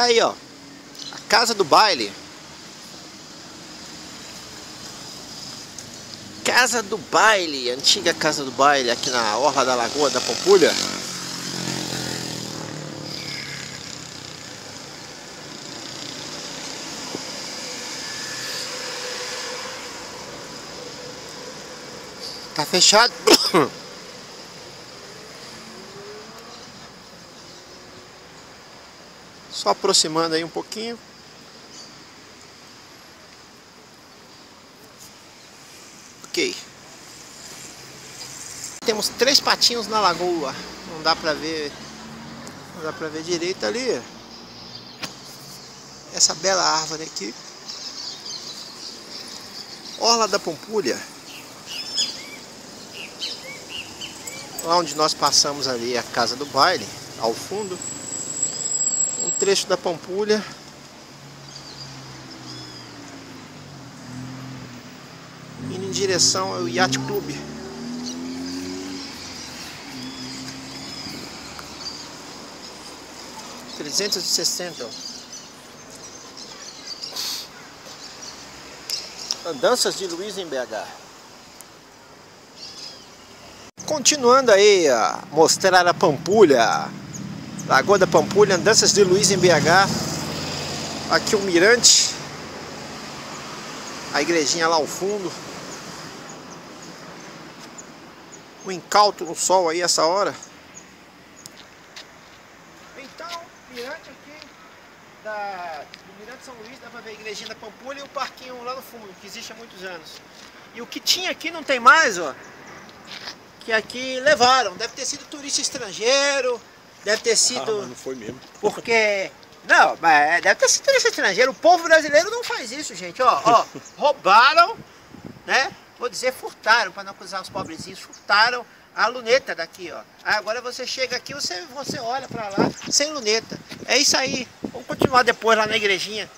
Tá aí, ó. A casa do baile. Casa do baile, antiga casa do baile aqui na Orla da Lagoa da Pampulha. Tá fechado. Só aproximando aí um pouquinho. Ok. Temos três patinhos na lagoa. Não dá pra ver. Não dá pra ver direito ali. Essa bela árvore aqui. Orla da Pampulha. Lá onde nós passamos ali a casa do baile, ao fundo. Trecho da Pampulha. Indo em direção ao Yacht Clube. Trezentos e sessenta. Andanças de Luiz em BH. Continuando aí a mostrar a Pampulha, Lagoa da Pampulha, Andanças de Luiz em BH. Aqui o Mirante, a igrejinha lá ao fundo. O incauto no sol aí essa hora. Então, Mirante aqui, da, do Mirante São Luís, dá pra ver a igrejinha da Pampulha e o parquinho lá no fundo, que existe há muitos anos. E o que tinha aqui não tem mais, ó que aqui levaram. Deve ter sido turista estrangeiro, deve ter sido. Ah, não foi mesmo. Porque. Não, mas deve ter sido turista estrangeiro. O povo brasileiro não faz isso, gente. Ó, ó, roubaram, né? Vou dizer furtaram, para não acusar os pobrezinhos, furtaram a luneta daqui, ó. Agora você chega aqui, você, você olha para lá sem luneta. É isso aí. Vamos continuar depois lá na igrejinha.